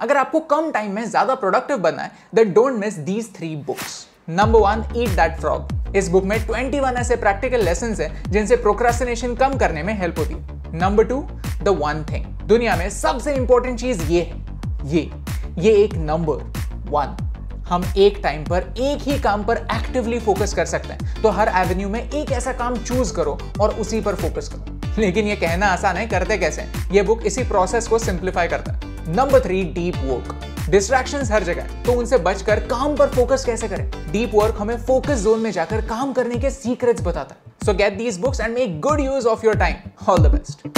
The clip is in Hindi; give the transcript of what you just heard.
अगर आपको कम टाइम में ज़्यादा प्रोडक्टिव बनना है then don't miss these three books number one eat that frog इस बुक में 21 ऐसे प्रैक्टिकल लेसन है, जिनसे प्रोक्रेस्टिनेशन कम करने में हेल्प होती है। Number two the one thing दुनिया में सबसे इंपॉर्टेंट चीज़ ये है। ये ये एक नंबर वन हम एक टाइम पर, एक ही काम पर एक्टिवली फोकस कर सकते हैं। तो हर एवेन्यू में एक ऐसा काम चूज़ करो और उसी पर फोकस करो। लेकिन ये कहना आसान है, करते कैसे ये बुक इसी प्रोसेस को सिंप्लीफाई करता है। Number three deep work distraction हर जगह तो उनसे बचकर काम पर फोकस कैसे करें? डीप वर्क हमें फोकस जोन में जाकर काम करने के सीक्रेट्स बताता है। So get these books and make good use of your time all the best